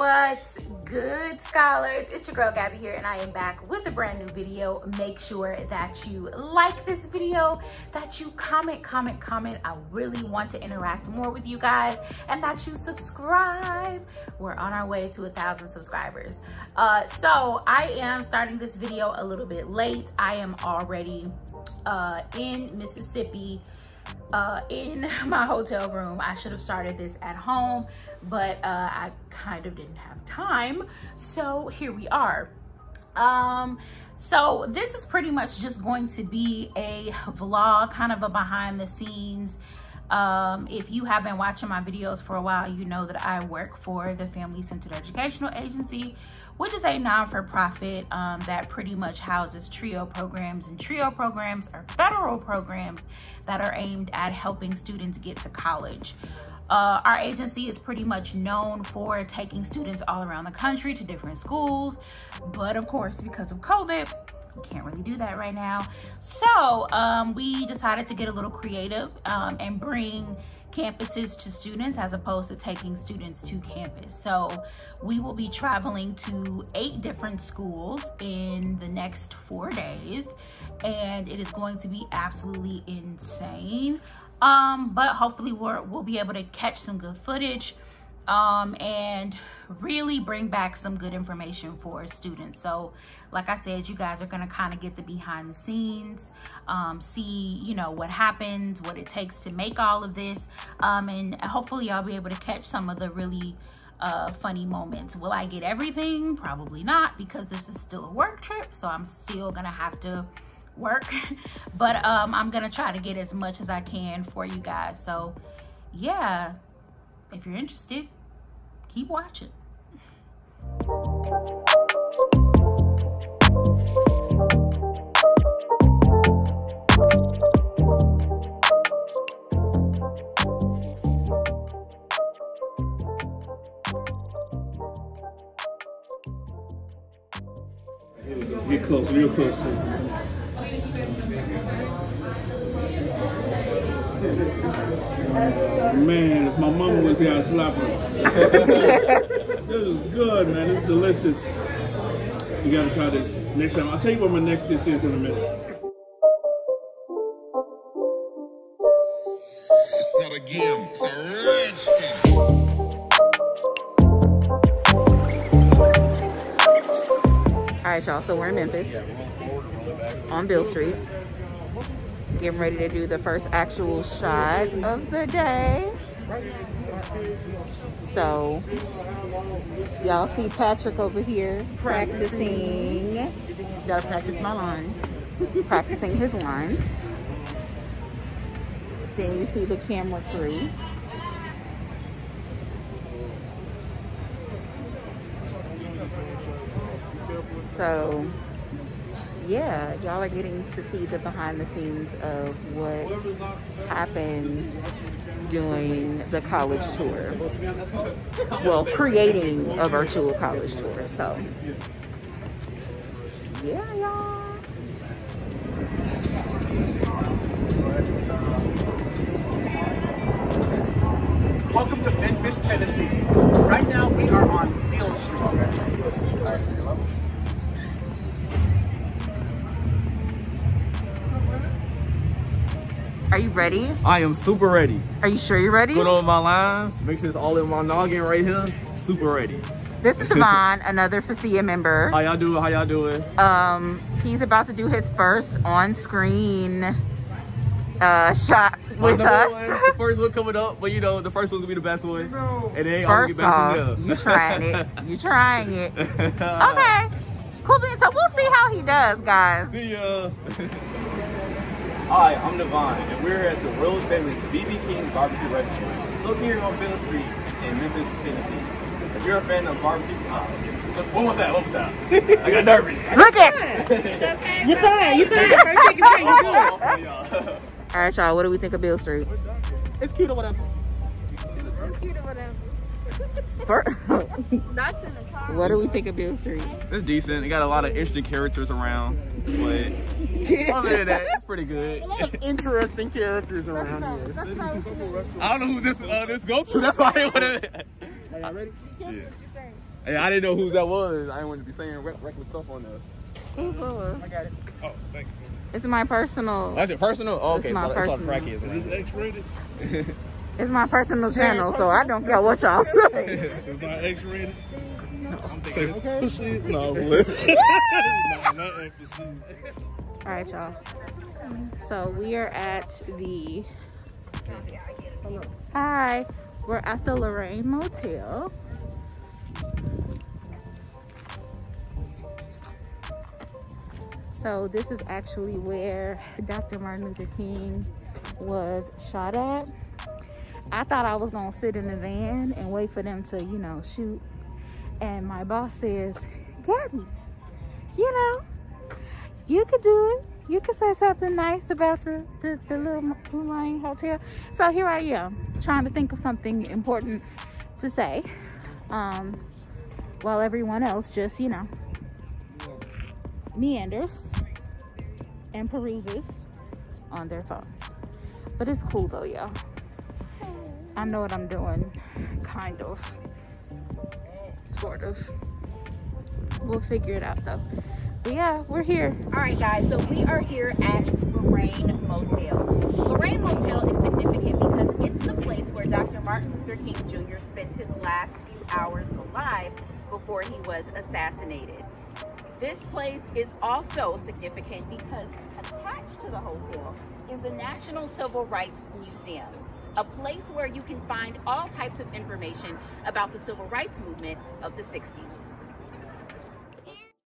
What's good, scholars? It's your girl, Gabby here, and I am back with a brand new video. Make sure that you like this video, that you comment, comment, comment. I really want to interact more with you guys, and that you subscribe. We're on our way to a thousand subscribers. Uh, so I am starting this video a little bit late. I am already uh, in Mississippi uh, in my hotel room. I should have started this at home, but uh, I kind of didn't have time. So here we are. Um, so this is pretty much just going to be a vlog, kind of a behind the scenes. Um, if you have been watching my videos for a while, you know that I work for the Family Centered Educational Agency, which is a non-for-profit um, that pretty much houses TRIO programs. And TRIO programs are federal programs that are aimed at helping students get to college. Uh, our agency is pretty much known for taking students all around the country to different schools. But of course, because of COVID, can't really do that right now. So um, we decided to get a little creative um, and bring campuses to students as opposed to taking students to campus. So we will be traveling to eight different schools in the next four days and it is going to be absolutely insane. Um, but hopefully we're, we'll be able to catch some good footage um, and really bring back some good information for students. So like I said, you guys are gonna kind of get the behind the scenes, um, see, you know, what happens, what it takes to make all of this. Um, and hopefully y'all be able to catch some of the really uh, funny moments. Will I get everything? Probably not because this is still a work trip. So I'm still gonna have to work, but um, I'm gonna try to get as much as I can for you guys. So yeah, if you're interested, keep watching. Get close, real close. Man, if my mama was here, I'd slap her. this is good, man. This is delicious. You gotta try this next time. I'll tell you what my next dish is in a minute. It's not a game, it's a All right, y'all, so we're in Memphis on Beale Street. Getting ready to do the first actual shot of the day. So, y'all see Patrick over here practicing. Gotta practice my lines. practicing his lines. Then you see the camera crew. So, yeah, y'all are getting to see the behind the scenes of what happens doing the college tour. Well, creating a virtual college tour. So, yeah, y'all. Welcome to Memphis, Tennessee. Right now we are on Beale Street. Are you ready? I am super ready. Are you sure you're ready? Put on my lines. Make sure it's all in my noggin right here. Super ready. This is Devon, another Facia member. How y'all doing? How y'all doing? Um, he's about to do his first on-screen uh, shot with number us. one, the first one coming up, but you know, the first one's gonna be the best one. And then I'll First get back off, you there. trying it. You trying it. Okay. Cool beans. So we'll see how he does, guys. See ya. Hi, I'm Devon, and we're at the Rose Family's BB King's Barbecue Restaurant, located on Beale Street in Memphis, Tennessee. If you're a fan of barbecue, uh, what was that? What was that? I got nervous. Look at you. You fine, you fine. First thing you say, you good. For y'all. All right, y'all. What do we think of Beale Street? It's cute or whatever. For, what do we think of Beale Street? It's decent. It got a lot of interesting characters around, but other than that, it's pretty good. Interesting characters around here. I don't know who this uh, this go to. That's why I want to. Are y'all ready? Yeah. Hey, I didn't know who that was. I didn't want to be saying rec- reckless stuff on the. I got it. Oh, thank you. It's my personal. That's your personal? Oh, It's okay, my so that's all the personal. crackheads. Is this X-rated? It's my personal channel, so I don't care what y'all say. It's not X-rated? I'm Say thinking pussy. No, no, not emphasis. All right, y'all. So we are at the. Hi, we're at the Lorraine Motel. So this is actually where Dr. Martin Luther King was shot at. I thought I was gonna sit in the van and wait for them to, you know, shoot. And my boss says, Gabby, you know, you could do it. You could say something nice about the, the, the little Lorraine Hotel. So here I am, trying to think of something important to say. Um, while everyone else just, you know, meanders and peruses on their phone. But it's cool though, y'all. I know what I'm doing, kind of, sort of. We'll figure it out though. But yeah, we're here. All right, guys, so we are here at Lorraine Motel. Lorraine Motel is significant because it's the place where Dr. Martin Luther King Jr. spent his last few hours alive before he was assassinated. This place is also significant because attached to the hotel is the National Civil Rights Museum, a place where you can find all types of information about the civil rights movement of the 60s.